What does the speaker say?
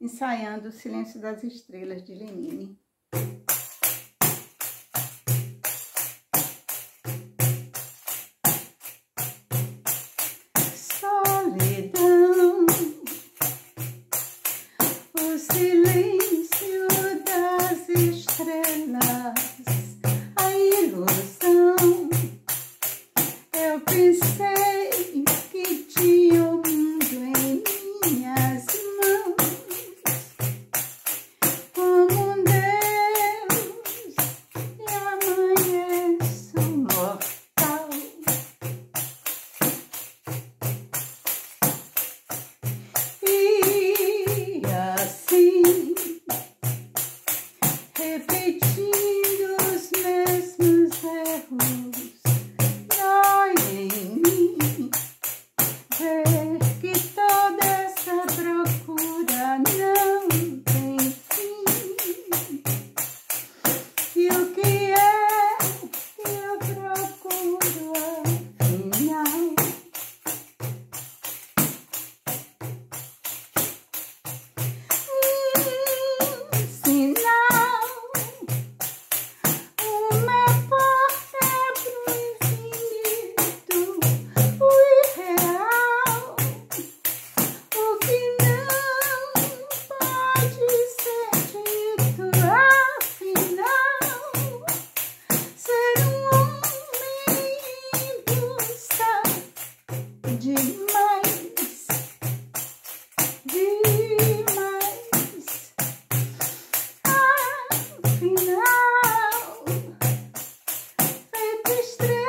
ensaiando o Silêncio das Estrelas de Lenine. Solidão, o silêncio das estrelas. demais. Demais. Ah, afinal, é feito estrela.